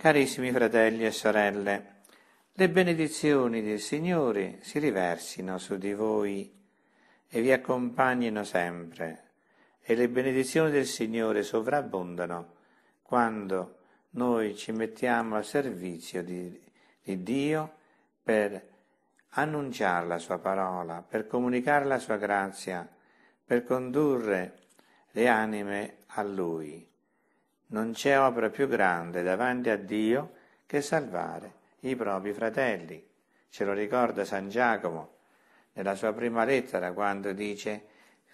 Carissimi fratelli e sorelle, le benedizioni del Signore si riversino su di voi e vi accompagnino sempre, e le benedizioni del Signore sovrabbondano quando noi ci mettiamo al servizio di, di Dio per annunciare la sua parola, per comunicare la sua grazia, per condurre le anime a Lui. Non c'è opera più grande davanti a Dio che salvare i propri fratelli. Ce lo ricorda San Giacomo nella sua prima lettera quando dice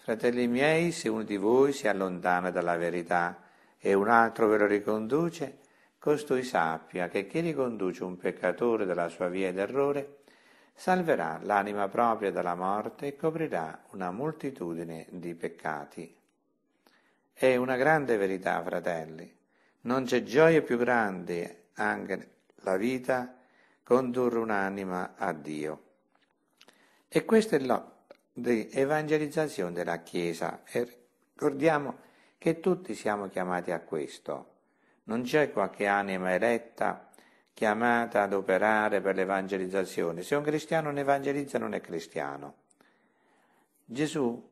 Fratelli miei, se uno di voi si allontana dalla verità e un altro ve lo riconduce, costui sappia che chi riconduce un peccatore dalla sua via d'errore salverà l'anima propria dalla morte e coprirà una moltitudine di peccati. È una grande verità, fratelli. Non c'è gioia più grande anche nella vita condurre un'anima a Dio. E questo è l'opera di evangelizzazione della Chiesa. E ricordiamo che tutti siamo chiamati a questo. Non c'è qualche anima eletta chiamata ad operare per l'evangelizzazione. Se un cristiano non evangelizza non è cristiano. Gesù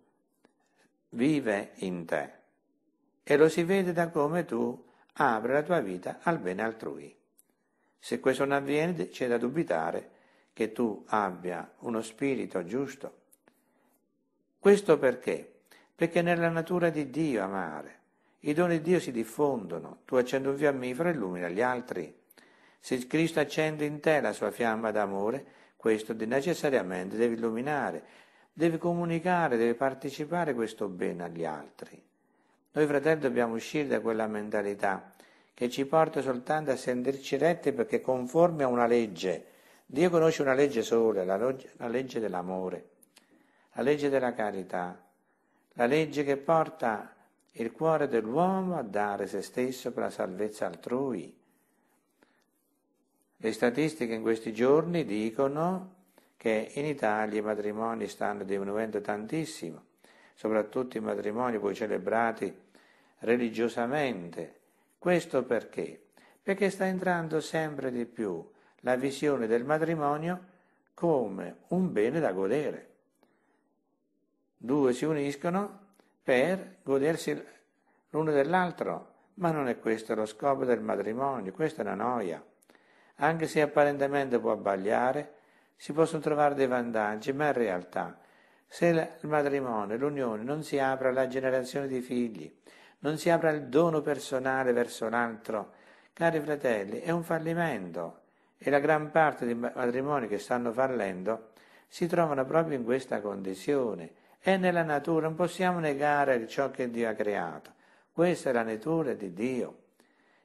vive in te e lo si vede da come tu apri la tua vita al bene altrui. Se questo non avviene c'è da dubitare che tu abbia uno spirito giusto. Questo perché? Perché nella natura di Dio amare. I doni di Dio si diffondono, tu accendi un fiammifero e illumina gli altri. Se Cristo accende in te la sua fiamma d'amore, questo necessariamente deve illuminare, deve comunicare, deve partecipare questo bene agli altri. Noi fratelli dobbiamo uscire da quella mentalità che ci porta soltanto a sentirci retti perché conformi a una legge. Dio conosce una legge sola, la, legge, la legge dell'amore, la legge della carità, la legge che porta il cuore dell'uomo a dare se stesso per la salvezza altrui. Le statistiche in questi giorni dicono che in Italia i matrimoni stanno diminuendo tantissimo, soprattutto i matrimoni poi celebrati religiosamente. Questo perché? Perché sta entrando sempre di più la visione del matrimonio come un bene da godere. Due si uniscono per godersi l'uno dell'altro, ma non è questo lo scopo del matrimonio, questa è una noia. Anche se apparentemente può abbagliare, si possono trovare dei vantaggi, ma in realtà se il matrimonio, l'unione non si apre alla generazione di figli, non si apre il dono personale verso l'altro, cari fratelli, è un fallimento e la gran parte dei matrimoni che stanno fallendo si trovano proprio in questa condizione. È nella natura, non possiamo negare ciò che Dio ha creato. Questa è la natura di Dio.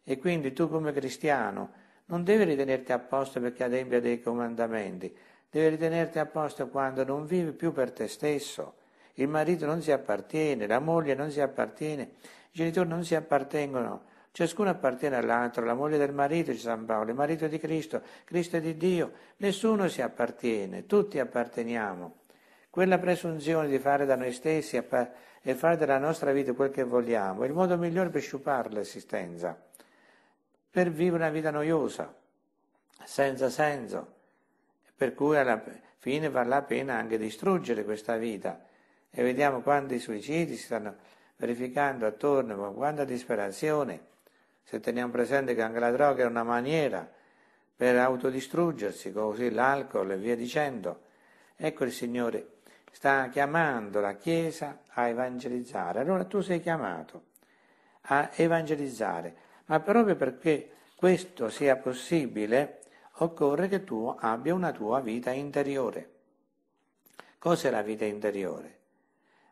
E quindi tu come cristiano non devi ritenerti a posto perché adempia dei comandamenti, devi ritenerti a posto quando non vivi più per te stesso. Il marito non si appartiene, la moglie non si appartiene i genitori non si appartengono, ciascuno appartiene all'altro, la moglie del marito, dice San Paolo, il marito di Cristo, Cristo è di Dio, nessuno si appartiene, tutti apparteniamo. Quella presunzione di fare da noi stessi e fare della nostra vita quel che vogliamo è il modo migliore per sciupare l'esistenza, per vivere una vita noiosa, senza senso, per cui alla fine vale la pena anche distruggere questa vita. E vediamo quanti suicidi si stanno verificando attorno con quanta disperazione, se teniamo presente che anche la droga è una maniera per autodistruggersi, così l'alcol e via dicendo. Ecco il Signore sta chiamando la Chiesa a evangelizzare. Allora tu sei chiamato a evangelizzare, ma proprio perché questo sia possibile occorre che tu abbia una tua vita interiore. Cos'è la vita interiore?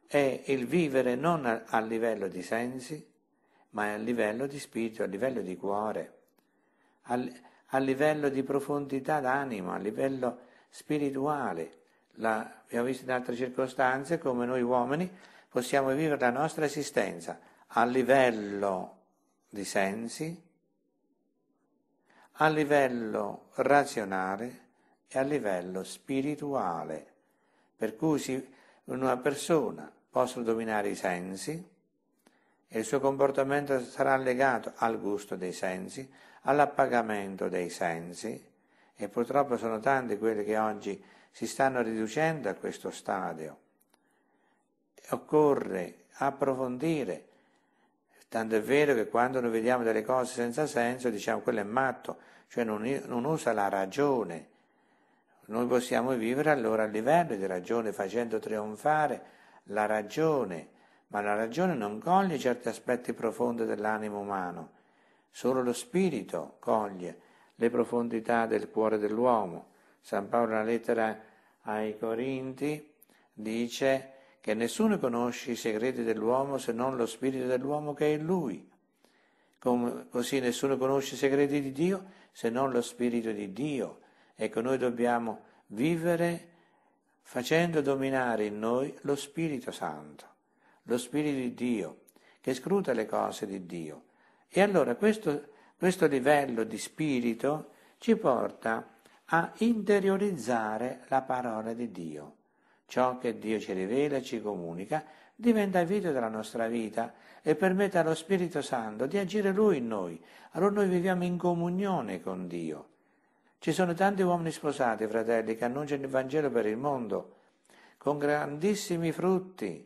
È il vivere non a, a livello di sensi, ma a livello di spirito, a livello di cuore, a, a livello di profondità d'animo, a livello spirituale. La, abbiamo visto in altre circostanze come noi uomini possiamo vivere la nostra esistenza a livello di sensi, a livello razionale e a livello spirituale. Per cui si, una persona possono dominare i sensi e il suo comportamento sarà legato al gusto dei sensi, all'appagamento dei sensi e purtroppo sono tanti quelli che oggi si stanno riducendo a questo stadio. Occorre approfondire, tanto è vero che quando noi vediamo delle cose senza senso diciamo quello è matto, cioè non, non usa la ragione. Noi possiamo vivere allora a livello di ragione facendo trionfare la ragione, ma la ragione non coglie certi aspetti profondi dell'animo umano, solo lo spirito coglie le profondità del cuore dell'uomo. San Paolo nella lettera ai Corinti dice che nessuno conosce i segreti dell'uomo se non lo spirito dell'uomo che è in lui. Come, così nessuno conosce i segreti di Dio se non lo spirito di Dio. Ecco, noi dobbiamo vivere facendo dominare in noi lo Spirito Santo, lo Spirito di Dio, che scruta le cose di Dio. E allora questo, questo livello di spirito ci porta a interiorizzare la parola di Dio. Ciò che Dio ci rivela e ci comunica diventa il vita della nostra vita e permette allo Spirito Santo di agire Lui in noi. Allora noi viviamo in comunione con Dio. Ci sono tanti uomini sposati, fratelli, che annunciano il Vangelo per il mondo, con grandissimi frutti,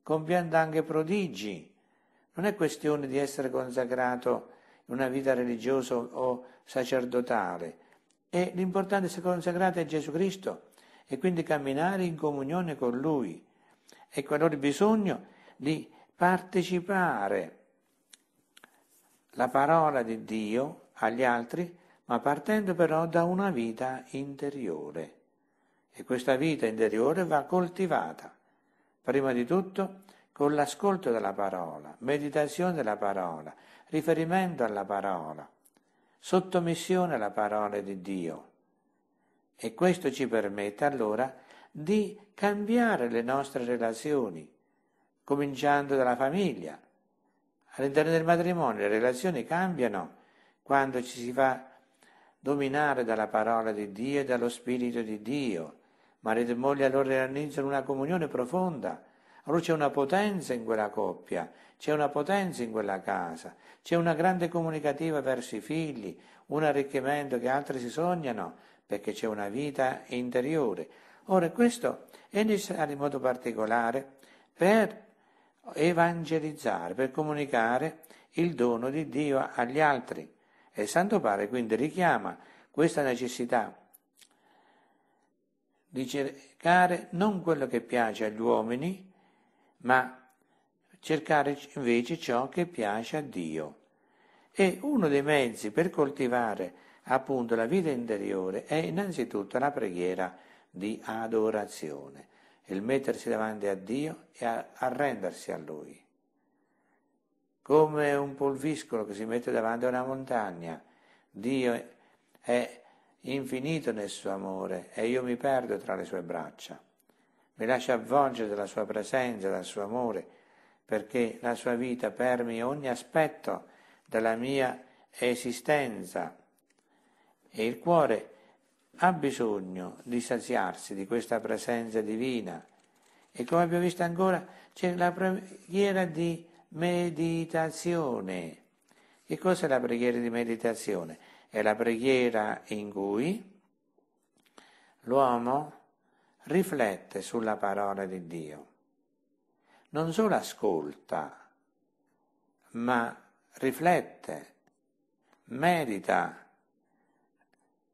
compiendo anche prodigi. Non è questione di essere consacrato in una vita religiosa o sacerdotale, e l'importante è essere consacrati a Gesù Cristo e quindi camminare in comunione con Lui. Ecco allora il bisogno di partecipare la parola di Dio agli altri ma partendo però da una vita interiore. E questa vita interiore va coltivata, prima di tutto con l'ascolto della parola, meditazione della parola, riferimento alla parola, sottomissione alla parola di Dio. E questo ci permette allora di cambiare le nostre relazioni, cominciando dalla famiglia. All'interno del matrimonio le relazioni cambiano quando ci si fa dominare dalla parola di Dio e dallo Spirito di Dio. Marito e moglie allora realizzano una comunione profonda. Allora c'è una potenza in quella coppia, c'è una potenza in quella casa, c'è una grande comunicativa verso i figli, un arricchimento che altri si sognano perché c'è una vita interiore. Ora questo è necessario in modo particolare per evangelizzare, per comunicare il dono di Dio agli altri. E il Santo Padre quindi richiama questa necessità di cercare non quello che piace agli uomini, ma cercare invece ciò che piace a Dio. E uno dei mezzi per coltivare appunto la vita interiore è innanzitutto la preghiera di adorazione, il mettersi davanti a Dio e arrendersi a Lui come un pulviscolo che si mette davanti a una montagna. Dio è infinito nel suo amore e io mi perdo tra le sue braccia. Mi lascia avvolgere dalla sua presenza, dal suo amore, perché la sua vita permea ogni aspetto della mia esistenza e il cuore ha bisogno di saziarsi di questa presenza divina. E come abbiamo visto ancora, c'è la preghiera di meditazione. Che cos'è la preghiera di meditazione? È la preghiera in cui l'uomo riflette sulla parola di Dio. Non solo ascolta, ma riflette, medita,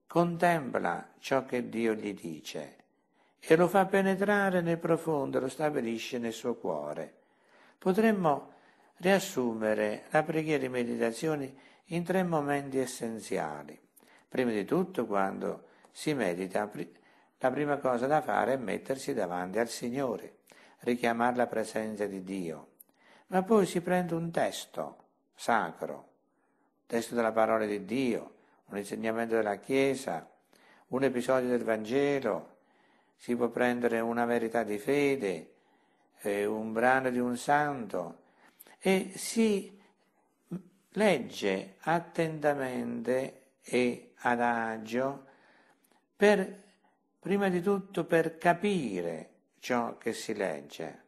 contempla ciò che Dio gli dice e lo fa penetrare nel profondo, lo stabilisce nel suo cuore. Potremmo riassumere la preghiera di meditazione in tre momenti essenziali. Prima di tutto, quando si medita, la prima cosa da fare è mettersi davanti al Signore, richiamare la presenza di Dio. Ma poi si prende un testo sacro, testo della parola di Dio, un insegnamento della Chiesa, un episodio del Vangelo, si può prendere una verità di fede, eh, un brano di un santo, e si legge attentamente e adagio per, prima di tutto per capire ciò che si legge.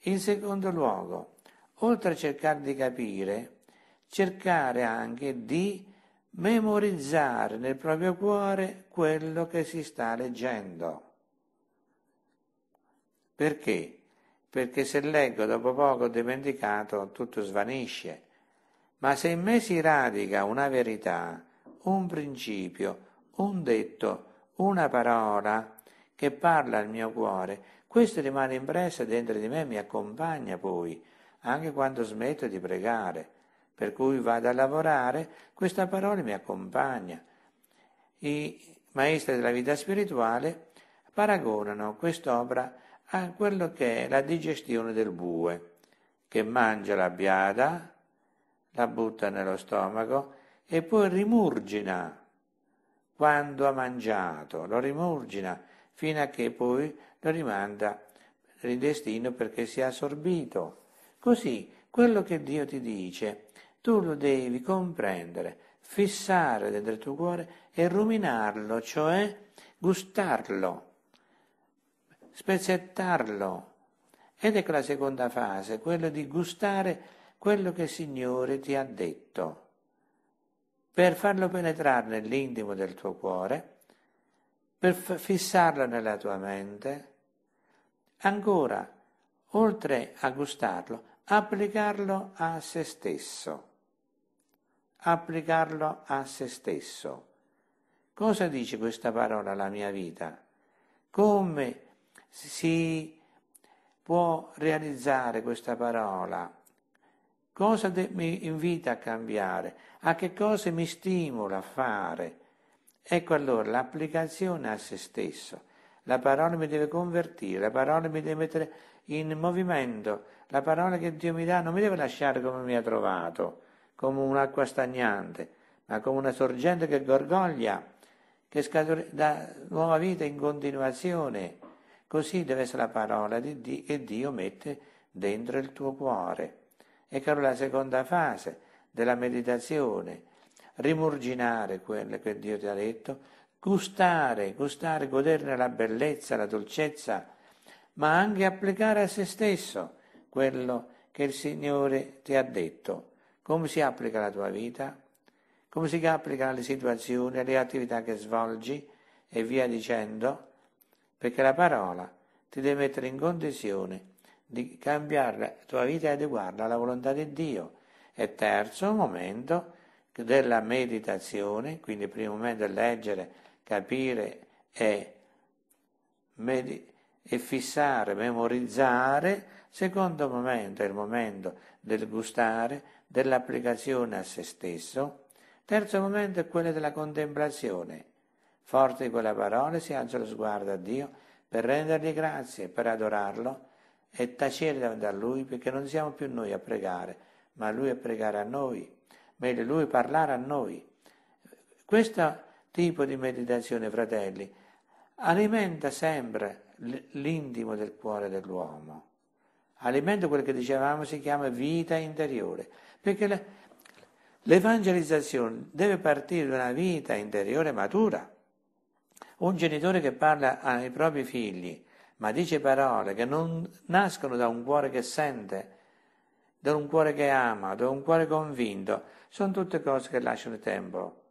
In secondo luogo, oltre a cercare di capire, cercare anche di memorizzare nel proprio cuore quello che si sta leggendo. Perché? Perché se leggo dopo poco ho dimenticato tutto svanisce. Ma se in me si radica una verità, un principio, un detto, una parola che parla al mio cuore, questo rimane impresso dentro di me e mi accompagna poi, anche quando smetto di pregare. Per cui vado a lavorare, questa parola mi accompagna. I maestri della vita spirituale paragonano quest'opera a quello che è la digestione del bue, che mangia la biada, la butta nello stomaco e poi rimurgina quando ha mangiato, lo rimurgina fino a che poi lo rimanda l'intestino perché sia assorbito. Così quello che Dio ti dice, tu lo devi comprendere, fissare dentro il tuo cuore e ruminarlo, cioè gustarlo, spezzettarlo. Ed ecco la seconda fase, quello di gustare quello che il Signore ti ha detto per farlo penetrare nell'intimo del tuo cuore, per fissarlo nella tua mente, ancora, oltre a gustarlo, applicarlo a se stesso. Applicarlo a se stesso. Cosa dice questa parola alla mia vita? Come si può realizzare questa parola? Cosa de- mi invita a cambiare? A che cosa mi stimola a fare? Ecco allora l'applicazione a se stesso. La parola mi deve convertire, la parola mi deve mettere in movimento, la parola che Dio mi dà non mi deve lasciare come mi ha trovato, come un'acqua stagnante, ma come una sorgente che gorgoglia, che scaturi- dà nuova vita in continuazione. Così deve essere la parola di Dio che Dio mette dentro il tuo cuore. E che la seconda fase della meditazione, rimurginare quello che Dio ti ha detto, gustare, gustare, goderne la bellezza, la dolcezza, ma anche applicare a se stesso quello che il Signore ti ha detto. Come si applica la tua vita? Come si applica alle situazioni, alle attività che svolgi e via dicendo? Perché la parola ti deve mettere in condizione di cambiare la tua vita e adeguarla alla volontà di Dio. E terzo momento della meditazione, quindi il primo momento è leggere, capire e, med- e fissare, memorizzare, secondo momento è il momento del gustare, dell'applicazione a se stesso, terzo momento è quello della contemplazione. Forte di quella parola si alza lo sguardo a Dio per rendergli grazie, per adorarlo, e tacere davanti a Lui perché non siamo più noi a pregare, ma Lui a pregare a noi, meglio Lui parlare a noi. Questo tipo di meditazione, fratelli, alimenta sempre l'intimo del cuore dell'uomo, alimenta quello che dicevamo si chiama vita interiore, perché l'evangelizzazione deve partire da una vita interiore matura. Un genitore che parla ai propri figli, ma dice parole che non nascono da un cuore che sente, da un cuore che ama, da un cuore convinto, sono tutte cose che lasciano il tempo,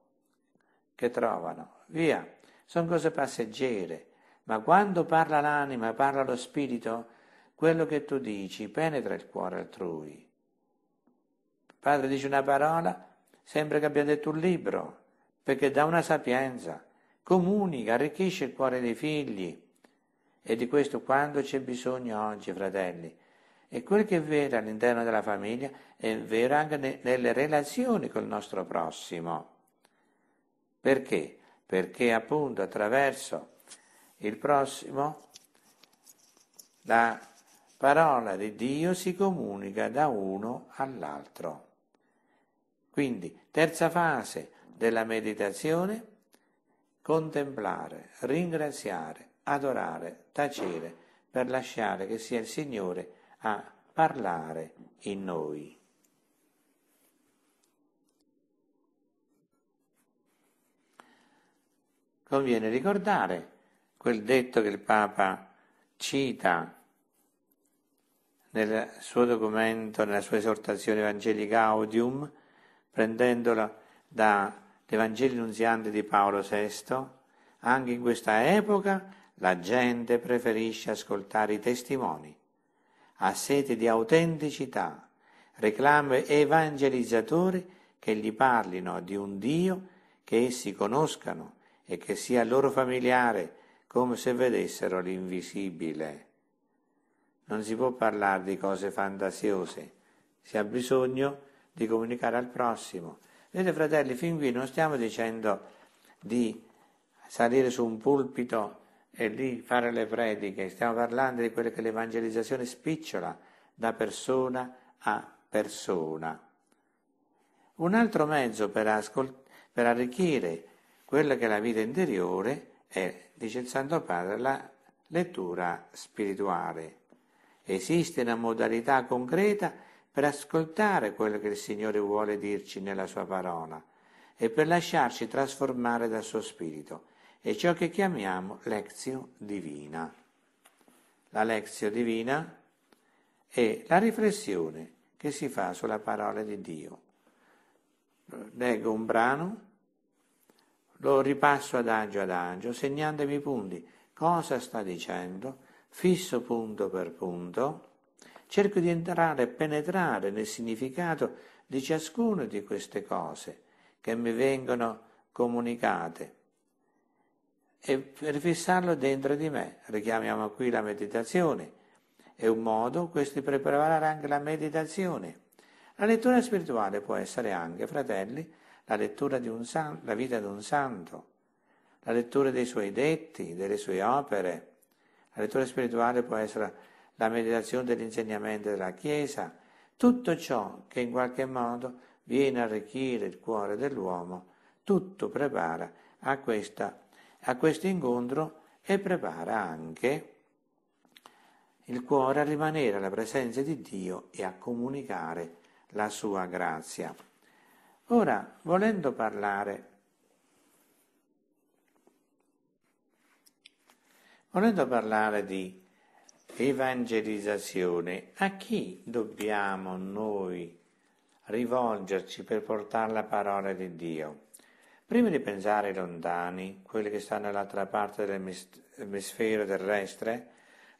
che trovano. Via, sono cose passeggere, ma quando parla l'anima, parla lo spirito, quello che tu dici penetra il cuore altrui. Il padre dice una parola, sembra che abbia detto un libro, perché dà una sapienza, comunica, arricchisce il cuore dei figli e di questo quando c'è bisogno oggi, fratelli. E quel che è vero all'interno della famiglia è vero anche ne, nelle relazioni col nostro prossimo. Perché? Perché appunto attraverso il prossimo la parola di Dio si comunica da uno all'altro. Quindi, terza fase della meditazione, contemplare, ringraziare, adorare, tacere, per lasciare che sia il Signore a parlare in noi. Conviene ricordare quel detto che il Papa cita nel suo documento, nella sua esortazione Evangelica Audium, prendendola dall'Evangeli Nunziante di Paolo VI, anche in questa epoca la gente preferisce ascoltare i testimoni, ha sete di autenticità, reclama evangelizzatori che gli parlino di un Dio che essi conoscano e che sia loro familiare come se vedessero l'invisibile. Non si può parlare di cose fantasiose, si ha bisogno di comunicare al prossimo. Vedete fratelli, fin qui non stiamo dicendo di salire su un pulpito e lì fare le prediche, stiamo parlando di quelle che l'evangelizzazione spicciola da persona a persona. Un altro mezzo per, ascolt- per arricchire quella che è la vita interiore è, dice il Santo Padre, la lettura spirituale. Esiste una modalità concreta per ascoltare quello che il Signore vuole dirci nella sua parola e per lasciarci trasformare dal suo spirito. È ciò che chiamiamo lezio divina. La lezio divina è la riflessione che si fa sulla parola di Dio. Leggo un brano, lo ripasso adagio adagio, segnandomi i punti, cosa sta dicendo, fisso punto per punto, cerco di entrare e penetrare nel significato di ciascuna di queste cose che mi vengono comunicate e per fissarlo dentro di me. Richiamiamo qui la meditazione. È un modo questo di preparare anche la meditazione. La lettura spirituale può essere anche, fratelli, la lettura di un santo, la vita di un santo, la lettura dei suoi detti, delle sue opere, la lettura spirituale può essere la meditazione dell'insegnamento della Chiesa, tutto ciò che in qualche modo viene a arricchire il cuore dell'uomo, tutto prepara a, questa, a questo incontro e prepara anche il cuore a rimanere alla presenza di Dio e a comunicare la sua grazia. Ora, volendo parlare Volendo parlare di evangelizzazione, a chi dobbiamo noi rivolgerci per portare la parola di Dio? Prima di pensare ai lontani, quelli che stanno dall'altra parte dell'emisfero terrestre,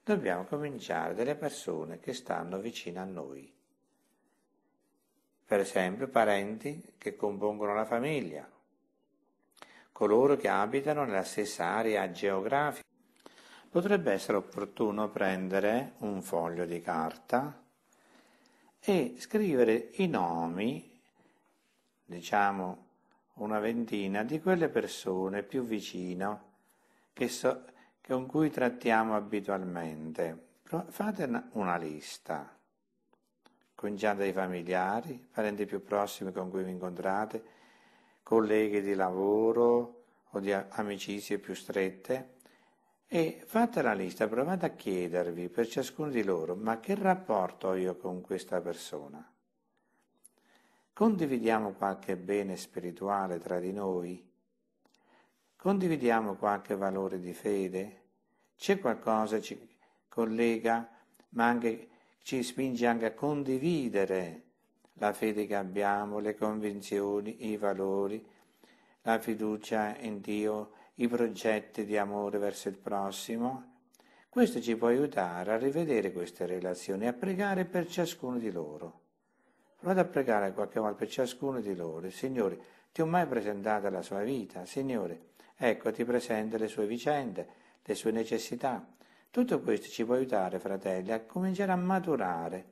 dobbiamo cominciare dalle persone che stanno vicino a noi. Per esempio parenti che compongono la famiglia, coloro che abitano nella stessa area geografica potrebbe essere opportuno prendere un foglio di carta e scrivere i nomi, diciamo una ventina, di quelle persone più vicino che so, con cui trattiamo abitualmente. Fate una lista, cominciando dai familiari, parenti più prossimi con cui vi incontrate, colleghi di lavoro o di amicizie più strette, e fatta la lista, provate a chiedervi per ciascuno di loro, ma che rapporto ho io con questa persona? Condividiamo qualche bene spirituale tra di noi? Condividiamo qualche valore di fede? C'è qualcosa che ci collega, ma anche ci spinge anche a condividere la fede che abbiamo, le convinzioni, i valori, la fiducia in Dio i progetti di amore verso il prossimo. Questo ci può aiutare a rivedere queste relazioni a pregare per ciascuno di loro. Provate a pregare qualche volta per ciascuno di loro. Signore, ti ho mai presentato la sua vita? Signore, ecco, ti presento le sue vicende, le sue necessità. Tutto questo ci può aiutare, fratelli, a cominciare a maturare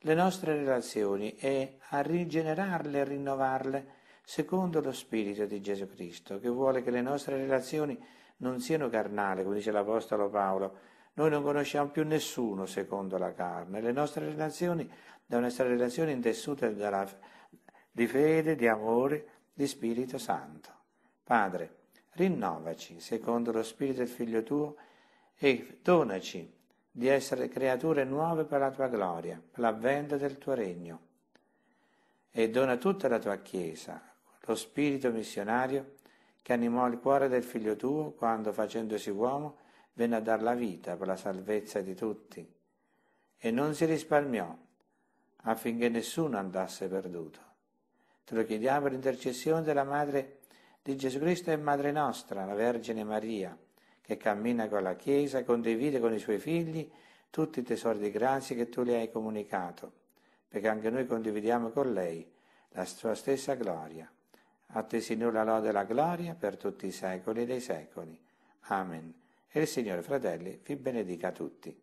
le nostre relazioni e a rigenerarle e rinnovarle secondo lo Spirito di Gesù Cristo, che vuole che le nostre relazioni non siano carnali, come dice l'Apostolo Paolo. Noi non conosciamo più nessuno secondo la carne, le nostre relazioni devono essere relazioni intessute dalla, di fede, di amore, di Spirito Santo. Padre, rinnovaci secondo lo Spirito del Figlio tuo e donaci di essere creature nuove per la tua gloria, per l'avvento del tuo regno. E dona tutta la tua Chiesa, lo spirito missionario che animò il cuore del figlio tuo quando, facendosi uomo, venne a dar la vita per la salvezza di tutti. e non si risparmiò affinché nessuno andasse perduto. Te lo chiediamo per l'intercessione della Madre di Gesù Cristo e Madre nostra, la Vergine Maria, che cammina con la Chiesa e condivide con i suoi figli tutti i tesori di grazia che tu le hai comunicato, perché anche noi condividiamo con lei la sua stessa gloria. A te, Signore, la lode e la gloria per tutti i secoli dei secoli. Amen. E il Signore, fratelli, vi benedica tutti.